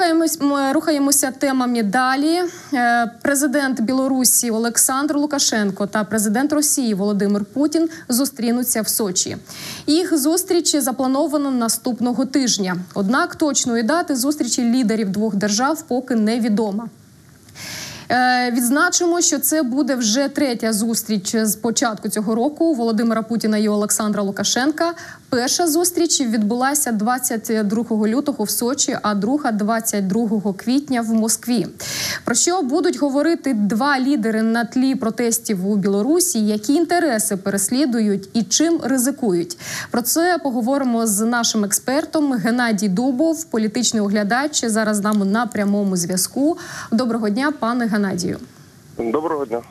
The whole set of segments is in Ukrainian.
Рухаємось, ми рухаємося темами далі. Е, Президент Білорусі Олександр Лукашенко та президент Росії Володимир Путін зустрінуться в Сочі. Їх зустріч заплановано наступного тижня. Однак точної дати зустрічі лідерів двох держав поки невідома. Е, Відзначимо, що це буде вже третя зустріч з початку цього року Володимира Путіна і Олександра Лукашенка. Перша зустріч відбулася 22 лютого в Сочі, а друга 22 квітня в Москві. Про що будуть говорити два лідери на тлі протестів у Білорусі, які інтереси переслідують і чим ризикують? Про це поговоримо з нашим експертом Геннадій Дубов, політичний оглядач. Зараз з нами на прямому зв'язку. Доброго дня, пане Геннадію. Доброго дня.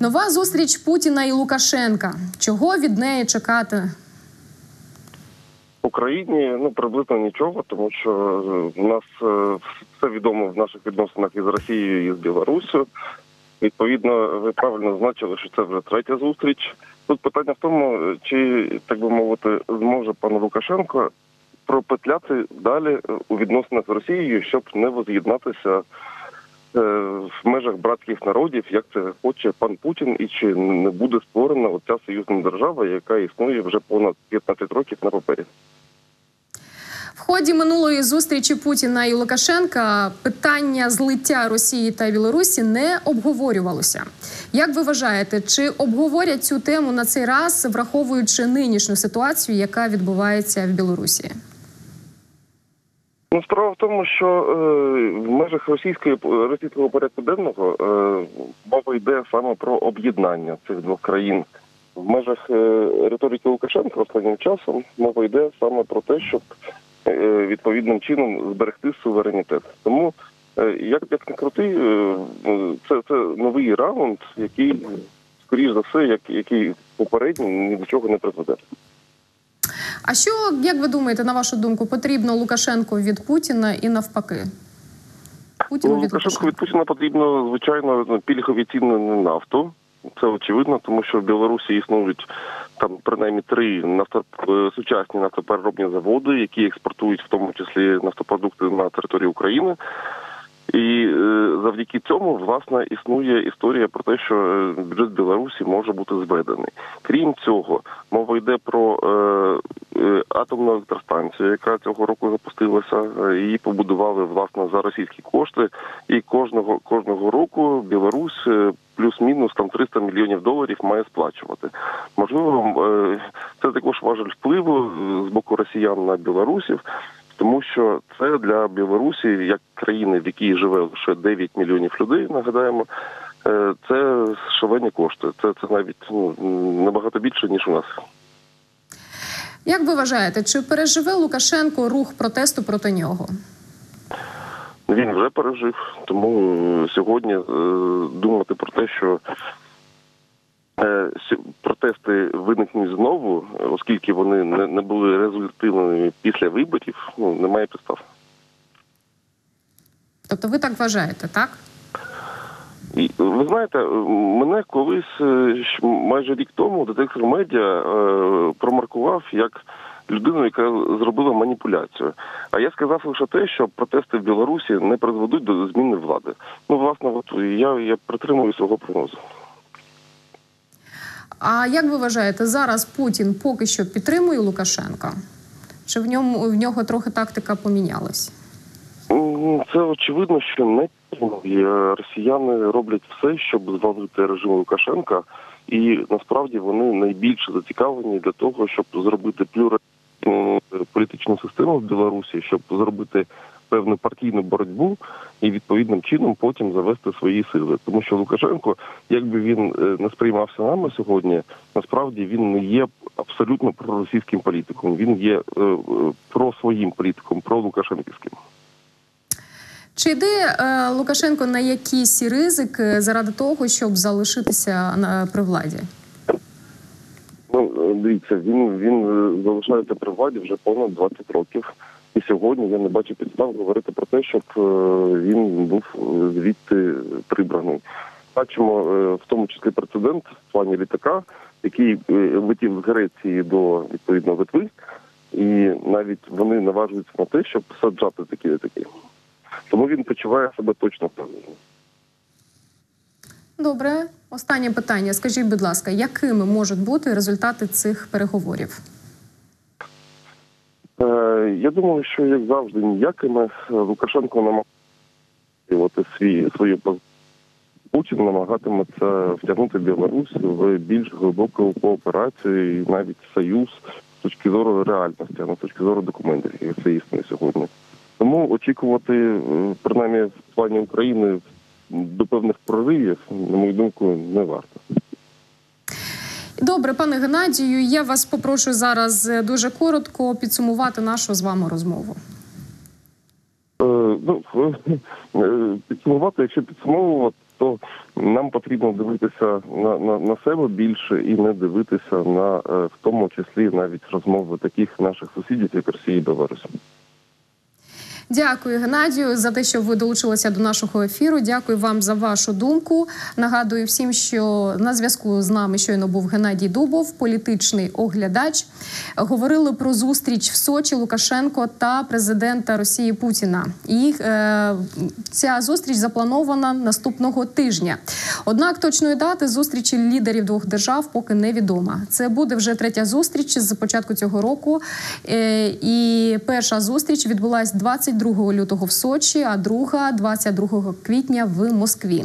Нова зустріч Путіна і Лукашенка. Чого від неї чекати? Україні ну приблизно нічого, тому що е, в нас е, все відомо в наших відносинах із Росією і з Білоруссю. Відповідно, ви правильно зазначили, що це вже третя зустріч. Тут питання в тому, чи так би мовити, зможе пан Лукашенко пропетляти далі у відносинах з Росією, щоб не воз'єднатися е, в межах братських народів, як це хоче пан Путін, і чи не буде створена оця союзна держава, яка існує вже понад 15 років на папері. В ході минулої зустрічі Путіна і Лукашенка питання злиття Росії та Білорусі не обговорювалося. Як ви вважаєте, чи обговорять цю тему на цей раз, враховуючи нинішню ситуацію, яка відбувається в Білорусі? Ну, справа в тому, що е, в межах російської російського порядку денного е, мова йде саме про об'єднання цих двох країн. В межах е, риторики Лукашенка останнім часом мова йде саме про те, щоб е, відповідним чином зберегти суверенітет. Тому е, як як не крути, е, це, це новий раунд, який, скоріш за все, як який попередній ні до чого не призведе. А що, як ви думаєте, на вашу думку, потрібно Лукашенку від Путіна і навпаки? Путіну Ну, від Лукашенко від Путіна потрібно, звичайно, ну, пільгові ціни на нафту. Це очевидно, тому що в Білорусі існують там принаймні три нафто... е, сучасні нафтопереробні заводи, які експортують в тому числі нафтопродукти на територію України. І е, завдяки цьому власне існує історія про те, що е, бюджет Білорусі може бути зведений. Крім цього, мова йде про е, атомну електростанцію, яка цього року запустилася. Її побудували власне за російські кошти, і кожного кожного року Білорусь плюс-мінус там 300 мільйонів доларів має сплачувати. Можливо, це також важель впливу з боку росіян на білорусів. Тому що це для Білорусі, як країни, в якій живе лише 9 мільйонів людей, нагадаємо, е, це шалені кошти. Це це навіть ну набагато більше ніж у нас. Як ви вважаєте, чи переживе Лукашенко рух протесту проти нього? Він вже пережив. Тому е, сьогодні е, думати про те, що протести виникнуть знову, е, оскільки вони не, були результативними після виборів, ну немає підстав. Тобто ви так вважаєте, так? І ви знаєте, мене колись е, майже рік тому детектор медіа е, промаркував як людину, яка зробила маніпуляцію. А я сказав лише те, що протести в Білорусі не призведуть до зміни влади. Ну, власне, от я, я притримую свого прогнозу. А як ви вважаєте, зараз Путін поки що підтримує Лукашенка? Чи в ньому в нього трохи тактика помінялась? Це очевидно, що не росіяни роблять все, щоб звалити режим Лукашенка, і насправді вони найбільше зацікавлені для того, щоб зробити плюралізм політичну систему в Білорусі, щоб зробити певну партійну боротьбу і відповідним чином потім завести свої сили. Тому що Лукашенко, якби він е, не сприймався нами сьогодні, насправді він не є абсолютно проросійським політиком. Він є е, е, про своїм політиком, про Лукашенківським. Чи йде е, Лукашенко на якісь ризики заради того, щоб залишитися на при владі? Ну, е, дивіться, він він залишається при владі вже понад 20 років. Сьогодні я не бачу підстав говорити про те, щоб е, він був звідти прибраний. Бачимо е, в тому числі прецедент в плані літака, який е, летів з Греції до відповідно Литви, і навіть вони наважуються на те, щоб саджати такі літаки. Тому він почуває себе точно впевнено. Добре, останнє питання. Скажіть, будь ласка, якими можуть бути результати цих переговорів? Я думаю, що як завжди ніякими Е, Лукашенко намагається свій свою. Путін намагатиметься втягнути Білорусь в більш глибоку кооперацію і навіть союз з точки зору реальності, а не з точки зору документів, як це існує сьогодні. Тому очікувати, е, принаймні в плані України, до певних проривів, на мою думку, не варто. Добре, пане Геннадію, я вас попрошу зараз е, дуже коротко підсумувати нашу з вами розмову. Е, Ну, е, підсумувати, якщо підсумовувати, то нам потрібно дивитися на, на, на себе більше і не дивитися на в тому числі навіть розмови таких наших сусідів, як Росія і Білорусь. Дякую, Геннадію, за те, що ви долучилися до нашого ефіру. Дякую вам за вашу думку. Нагадую всім, що на зв'язку з нами щойно був Геннадій Дубов, політичний оглядач. Говорили про зустріч в Сочі Лукашенко та президента Росії Путіна. І е, ця зустріч запланована наступного тижня. Однак точної дати зустрічі лідерів двох держав поки невідома. Це буде вже третя зустріч з початку цього року. Е, і перша зустріч відбулась 22 лютого в Сочі, а друга 22 квітня в Москві.